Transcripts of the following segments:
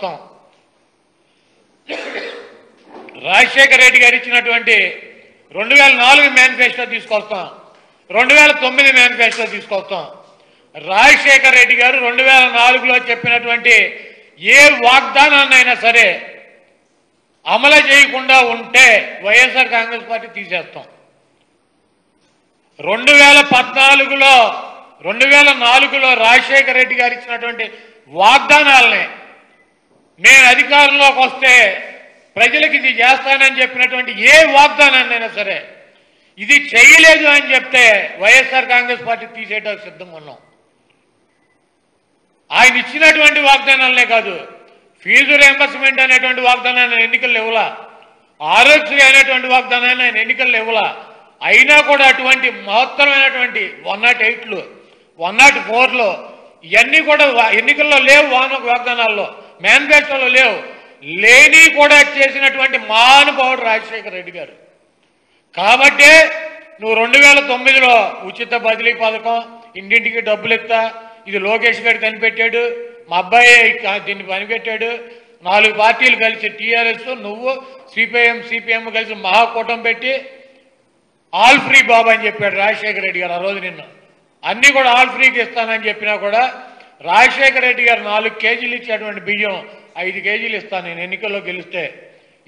మొత్తం. రాజశేఖర రెడ్డి గారు ఇచ్చినటువంటి రెండు వేల నాలుగు మేనిఫెస్టో తీసుకొస్తాం. రెండు వేల తొమ్మిది మేనిఫెస్టో తీసుకొస్తాం. రాజశేఖర రెడ్డి గారు రెండు వేల నాలుగులో చెప్పినటువంటి ఏ వాగ్దానాన్నైనా సరే అమలు చేయకుండా ఉంటే వైఎస్ఆర్ కాంగ్రెస్ పార్టీ తీసేస్తాం. రెండు వేల పద్నాలుగులో రెండు వేల నాలుగులో రాజశేఖర రెడ్డి గారు ఇచ్చినటువంటి వాగ్దానాలని నేను అధికారంలోకి వస్తే ప్రజలకు ఇది చేస్తానని చెప్పినటువంటి ఏ వాగ్దానాన్నైనా సరే ఇది చేయలేదు అని చెప్తే వైఎస్ఆర్ కాంగ్రెస్ పార్టీ తీసేయడానికి సిద్ధంగా ఉన్నాం. ఆయన ఇచ్చినటువంటి వాగ్దానాలనే కాదు ఫీజు రియంబర్స్మెంట్ అనేటువంటి వాగ్దానాన్ని ఆయన ఎన్నికలు ఇవ్వలా ఆరోగ్య అనేటువంటి వాగ్దానాన్ని ఆయన ఎన్నికలు ఇవ్వలా అయినా కూడా అటువంటి మహత్తరమైనటువంటి వన్ నాట్ ఎయిట్లు వన్ నాట్ ఫోర్లో ఇవన్నీ కూడా ఎన్నికల్లో లేవు వాన వాగ్దానాల్లో. మేనిఫెస్టోలో లేవు. లేని కూడా చేసినటువంటి మహానుభావుడు రాజశేఖర రెడ్డి గారు. కాబట్టే నువ్వు రెండు వేల తొమ్మిదిలో ఉచిత బదిలీ పథకం ఇంటింటికి డబ్బులు ఇస్తా ఇది లోకేష్ గారు కనిపెట్టాడు మా అబ్బాయి దీన్ని కనిపెట్టాడు నాలుగు పార్టీలు కలిసి టీఆర్ఎస్ నువ్వు సిపిఐఎం సిపిఎం కలిసి మహాకూటం పెట్టి ఆల్ ఫ్రీ బాబు అని చెప్పాడు రాజశేఖర రెడ్డి గారు ఆ రోజు నిన్న. అన్నీ కూడా ఆల్ ఫ్రీకి ఇస్తానని చెప్పినా కూడా రాజశేఖర రెడ్డి గారు నాలుగు కేజీలు ఇచ్చేటువంటి బియ్యం ఐదు కేజీలు ఇస్తాను నేను ఎన్నికల్లో గెలిస్తే.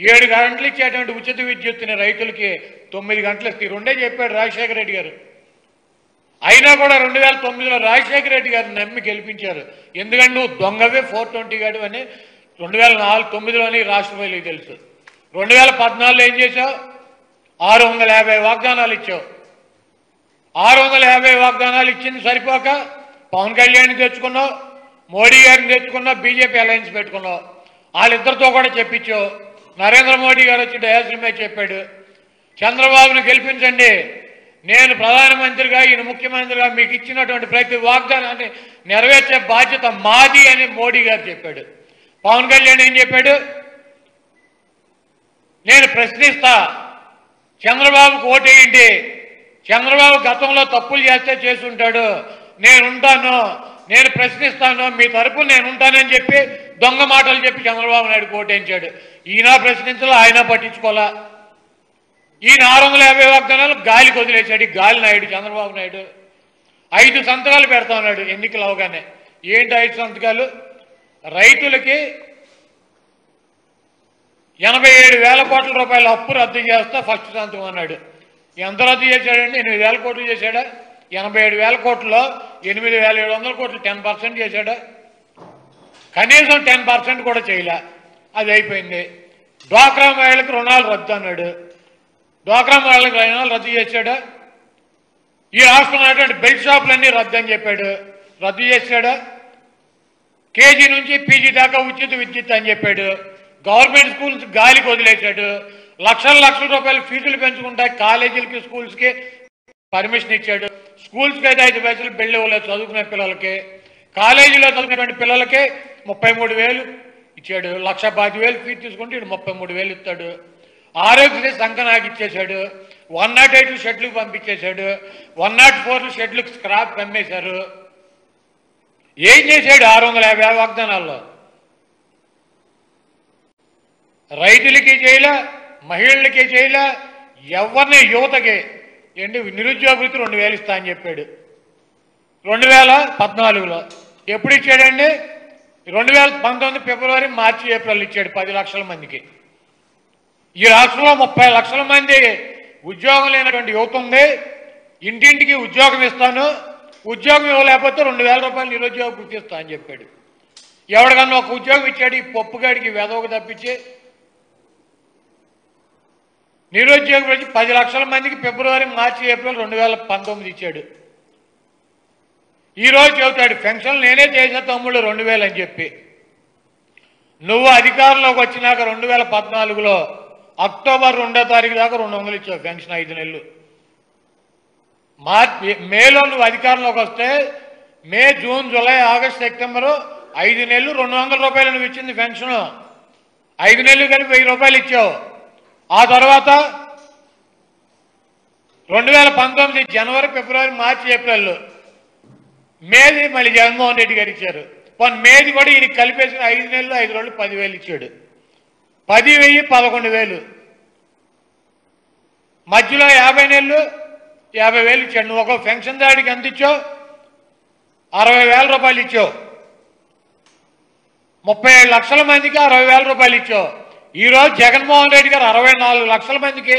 ఏడు గంటలు ఇచ్చేటువంటి ఉచిత విద్యుత్తుని రైతులకి తొమ్మిది గంటలు ఇస్తే. రెండే చెప్పాడు రాజశేఖర రెడ్డి గారు. అయినా కూడా రెండు వేల తొమ్మిదిలో రాజశేఖర రెడ్డి గారు నమ్మి గెలిపించారు. ఎందుకంటే నువ్వు దొంగవే ఫోర్ ట్వంటీ గాడు అని రెండు వేల నాలుగు తొమ్మిదిలోని అని ప్రజలకు తెలుసు. రెండు వేల పద్నాలుగులో ఏం చేశావు? ఆరు వందల యాభై వాగ్దానాలు ఇచ్చావు. ఆరు వందల యాభై వాగ్దానాలు ఇచ్చింది సరిపోక? పవన్ కళ్యాణ్ తెచ్చుకున్నావు మోడీ గారిని తెచ్చుకున్నావు బీజేపీ అలయన్స్ పెట్టుకున్నావు. వాళ్ళిద్దరితో కూడా చెప్పించావు. నరేంద్ర మోడీ గారు వచ్చి డయాసిల్ చెప్పాడు. చంద్రబాబును గెలిపించండి. నేను ప్రధానమంత్రిగా ఈయన ముఖ్యమంత్రిగా మీకు ఇచ్చినటువంటి ప్రతి వాగ్దానాన్ని నెరవేర్చే బాధ్యత మాది అని మోడీ గారు చెప్పాడు. పవన్ కళ్యాణ్ ఏం చెప్పాడు? నేను ప్రశ్నిస్తా. చంద్రబాబుకు ఓటేయండి. చంద్రబాబు గతంలో తప్పులు చేస్తే చేసి ఉంటాడు. నేను ఉంటాను నేను ప్రశ్నిస్తాను మీ తరపు నేను ఉంటానని చెప్పి దొంగ మాటలు చెప్పి చంద్రబాబు నాయుడు కోటేంచాడు ఈయన ప్రశ్నించాలా ఆయన పట్టించుకోలా. ఈయన ఆరు వందల యాభై వాగ్దానాలు గాలికి వదిలేశాడు. గాలి నాయుడు చంద్రబాబు నాయుడు. ఐదు సంతకాలు పెడతా ఉన్నాడు ఎన్నికలు అవగానే. ఏంటి ఐదు సంతకాలు? రైతులకి ఎనభై ఏడు వేల కోట్ల రూపాయల అప్పు రద్దు చేస్తా ఫస్ట్ సంతకం అన్నాడు. ఎంత రద్దు చేశాడండి? ఎనిమిది వేల కోట్లు చేశాడా? ఎనభై ఏడు వేల కోట్లలో ఎనిమిది వేల ఏడు వందల కోట్లు టెన్ పర్సెంట్ చేశాడు. కనీసం టెన్ పర్సెంట్ కూడా చేయలే. అది అయిపోయింది. డ్వాక్రా మహిళలకు రుణాలు రద్దు అన్నాడు. డ్వాక్రా మహిళలకు రుణాలు రద్దు చేశాడు. ఈ రాష్ట్రంలో ఉన్నటువంటి బెల్ట్ షాపులన్నీ రద్దు అని చెప్పాడు. రద్దు చేశాడు. కేజీ నుంచి పీజీ దాకా ఉచిత విద్యుత్ అని చెప్పాడు. గవర్నమెంట్ స్కూల్స్ గాలికి వదిలేశాడు. లక్షల లక్షల రూపాయలు ఫీజులు పెంచుకుంటాయి కాలేజీలకి స్కూల్స్కి పర్మిషన్ ఇచ్చాడు. స్కూల్స్కి అయితే ఐదు పైసలు బిల్లు ఇవ్వలేదు చదువుకునే పిల్లలకి కాలేజీలో చదువుకునేటువంటి పిల్లలకి ముప్పై మూడు వేలు ఇచ్చాడు. లక్ష పాతి వేలు ఫీజు తీసుకుంటే ఇటు ముప్పై మూడు వేలు ఇస్తాడు. ఆరోగ్యశ్రీ సంకనాకి ఇచ్చేశాడు. వన్ నాట్ ఎయిట్ షెడ్లకు పంపించేశాడు. వన్ నాట్ ఫోర్ షెడ్లకు స్క్రాప్ పంపేశారు ఏం చేశాడు ఆరు వందల యాభై వాగ్దానాల్లో? రైతులకి చేయలే మహిళలకి చేయలే ఎవరిని యువతకి ఏంటి? నిరుద్యోగ రెండు వేలు ఇస్తా అని చెప్పాడు. రెండు వేల పద్నాలుగులో. ఎప్పుడు ఇచ్చాడండి? రెండు వేల పంతొమ్మిది ఫిబ్రవరి మార్చి ఏప్రిల్ ఇచ్చాడు పది లక్షల మందికి. ఈ రాష్ట్రంలో ముప్పై లక్షల మంది ఉద్యోగం లేనటువంటి యువత ఉంది. ఇంటింటికి ఉద్యోగం ఇస్తాను. ఉద్యోగం ఇవ్వలేకపోతే రెండు వేల రూపాయలు నిరుద్యోగ గుర్తిస్తా అని చెప్పాడు. ఎవరికన్నా ఒక ఉద్యోగం ఇచ్చాడు. ఈ పప్పుగాడికి వెదవకు తప్పించి నిరుద్యోగం వచ్చి పది లక్షల మందికి ఫిబ్రవరి మార్చి ఏప్రిల్ రెండు వేల పంతొమ్మిది ఇచ్చాడు. ఈరోజు చెబుతాడు పెన్షన్ నేనే చేసిన తమ్ముడు రెండు వేలు అని చెప్పి. నువ్వు అధికారంలోకి వచ్చినాక రెండు వేల పద్నాలుగులో అక్టోబర్ రెండో తారీఖు దాకా రెండు వందలు ఇచ్చావు పెన్షన్ ఐదు నెలలు. మార్చి మేలో నువ్వు అధికారంలోకి వస్తే May June July August September ఐదు నెలలు రెండు వందల రూపాయలు నువ్వు ఇచ్చింది పెన్షన్. ఐదు నెలలు కలిపి వెయ్యి రూపాయలు ఇచ్చావు. ఆ తర్వాత రెండు వేల పంతొమ్మిది జనవరి ఫిబ్రవరి మార్చి ఏప్రిల్ మేది మళ్ళీ జగన్మోహన్ రెడ్డి గారు ఇచ్చారు. కొన్ని మేది కూడా ఈయన కలిపేసిన ఐదు నెలలు ఐదు రోజులు పదివేలు ఇచ్చాడు. పది వెయ్యి పదకొండు వేలు. మధ్యలో యాభై నెలలు యాభై వేలు ఇచ్చాడు. నువ్వు ఒక పెన్షన్ దాడికి ఎంత ఇచ్చావు? అరవై వేల రూపాయలు ఇచ్చావు. ముప్పై లక్షల మందికి అరవై వేల రూపాయలు ఇచ్చావు. ఈరోజు జగన్మోహన్ రెడ్డి గారు అరవై నాలుగు లక్షల మందికి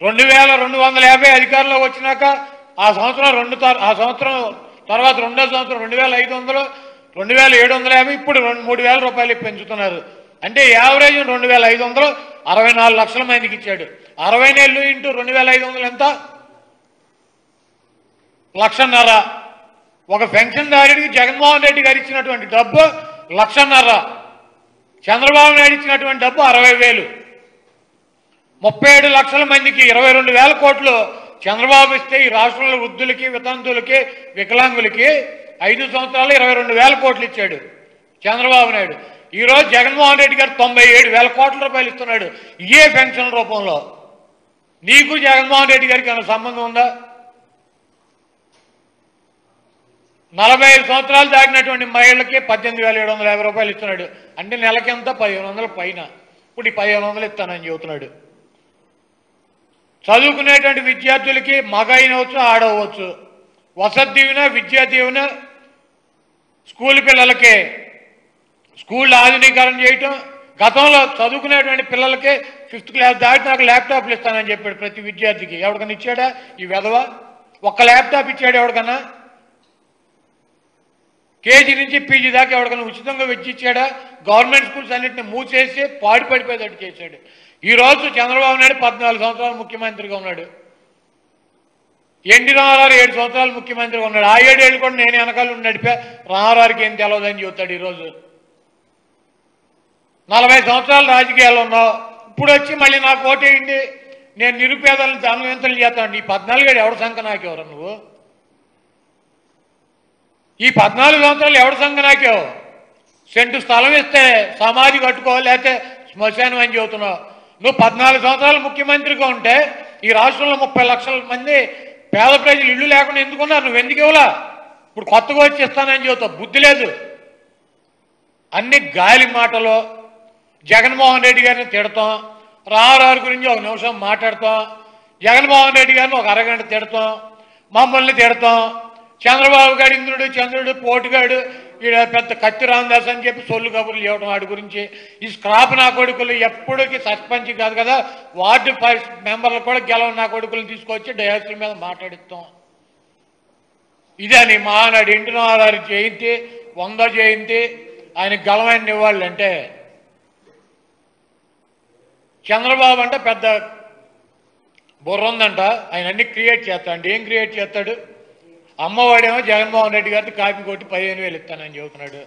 రెండు వేల రెండు వందల యాభై అధికారంలో వచ్చినాక ఆ సంవత్సరం రెండు ఆ సంవత్సరం తర్వాత రెండో సంవత్సరం రెండు వేల ఐదు వందలు రెండు వేల ఏడు వందల యాభై ఇప్పుడు రెండు మూడు వేల రూపాయలు పెంచుతున్నారు. అంటే యావరేజ్ రెండు వేల ఐదు వందలు అరవై నాలుగు లక్షల మందికి ఇచ్చాడు. అరవై నెలలు ఇంటూ రెండు వేల ఐదు వందలు ఎంత? లక్షన్నర. ఒక పెన్షన్దారుడికి జగన్మోహన్ రెడ్డి గారు ఇచ్చినటువంటి డబ్బు లక్షన్నర. చంద్రబాబు నాయుడు ఇచ్చినటువంటి డబ్బు అరవై వేలు. ముప్పై ఏడు లక్షల మందికి ఇరవై రెండు వేల కోట్లు చంద్రబాబు ఇస్తే ఈ రాష్ట్రంలో వృద్ధులకి వితంతులకి వికలాంగులకి ఐదు సంవత్సరాలు ఇరవై రెండు వేల కోట్లు ఇచ్చాడు చంద్రబాబు నాయుడు. ఈరోజు జగన్మోహన్ రెడ్డి గారు తొంభై ఏడు వేల కోట్ల రూపాయలు ఇస్తున్నాడు. ఇయే పెన్షన్ రూపంలో. నీకు జగన్మోహన్ రెడ్డి గారికి ఏమైనా సంబంధం ఉందా? నలభై ఐదు సంవత్సరాలు దాటినటువంటి మహిళలకి పద్దెనిమిది వేల ఏడు వందల యాభై రూపాయలు ఇస్తున్నాడు. అంటే నెలకెంత? పదిహేను వందల పైన. ఇప్పుడు ఈ పదిహేను వందలు ఇస్తానని చెబుతున్నాడు. చదువుకునేటువంటి విద్యార్థులకి మగ అయినవచ్చు ఆడవచ్చు వసతి దీవెన విద్యా దీవెన స్కూల్ పిల్లలకి. స్కూల్ ఆధునీకరణ చేయటం. గతంలో చదువుకునేటువంటి పిల్లలకి ఫిఫ్త్ క్లాస్ దాటి నాకు ల్యాప్టాప్లు ఇస్తానని చెప్పాడు ప్రతి విద్యార్థికి. ఎవరికన్నా ఇచ్చాడా? ఈ వెధవ. ఒక్క ల్యాప్టాప్ ఇచ్చాడు ఎవరికన్నా? కేజీ నుంచి పీజీ దాకా ఎవరికైనా ఉచితంగా వెచ్చిచ్చాడా? గవర్నమెంట్ స్కూల్స్ అన్నింటిని మూసేసి పాడి పడిపోయేటట్టు చేశాడు. ఈ రోజు చంద్రబాబు నాయుడు పద్నాలుగు సంవత్సరాలు ముఖ్యమంత్రిగా ఉన్నాడు. ఎన్టీ రామారావు ఏడు సంవత్సరాలు ముఖ్యమంత్రిగా ఉన్నాడు. ఆ ఏడేళ్ళు కూడా నేను వెనకాల నడిపా. రామారావుకి ఏం తెలవదని చెబుతాడు ఈరోజు. నలభై సంవత్సరాలు రాజకీయాలు ఉన్నావు. ఇప్పుడు వచ్చి మళ్ళీ నాకు ఓటేయండి. నేను నిరుపేదలను ధనవంతులు చేస్తాను. నీ పద్నాలుగేడు ఎవరి సంఖ్య నాకెవరు నువ్వు? ఈ పద్నాలుగు సంవత్సరాలు ఎవరి సంఘ నాకేవు సెంటు స్థలం ఇస్తే సమాధి కట్టుకో లేకపోతే శ్మశానం అని చెబుతున్నావు. నువ్వు పద్నాలుగు సంవత్సరాలు ముఖ్యమంత్రిగా ఉంటే ఈ రాష్ట్రంలో ముప్పై లక్షల మంది పేద ప్రజలు ఇల్లు లేకుండా ఎందుకున్నారు నువ్వు ఎందుకు ఇవ్వలా? ఇప్పుడు కొత్తగా వచ్చి ఇస్తానని చెబుతావు. బుద్ధి లేదు. అన్ని గాలి మాటలు. జగన్మోహన్ రెడ్డి గారిని తిడతాం. రామారావు గురించి ఒక నిమిషం మాట్లాడతాం. జగన్మోహన్ రెడ్డి గారిని ఒక అరగంట తిడతాం. మమ్మల్ని తిడతాం. చంద్రబాబు గారు ఇంద్రుడు చంద్రుడు పోటుగాడు ఈడ పెద్ద కత్తి రామదాస్ అని చెప్పి సొల్లు కబుర్లు ఇవ్వడం వాడి గురించి. ఈ స్క్రాప్ నా కొడుకులు ఎప్పటికీ సర్పంచ్ కాదు కదా వార్డు మెంబర్లు కూడా గెలవ నా కొడుకులను తీసుకొచ్చి డయాసుల మీద మాట్లాడిస్తాం. ఇదే నీ మహానాడు ఇంటి నారారు జయంతి వంద జయంతి ఆయన గలమైన నివాళులు అంటే చంద్రబాబు అంటే పెద్ద బుర్ర ఉందంట ఆయన అన్ని క్రియేట్ చేస్తాడు. ఏం క్రియేట్ చేస్తాడు? అమ్మవాడేమో జగన్మోహన్ రెడ్డి గారిని కాపీ కొట్టి పదిహేను వేలు ఇస్తానని చెబుతున్నాడు.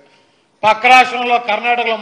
పక్క రాష్ట్రంలో కర్ణాటకలో మొన్న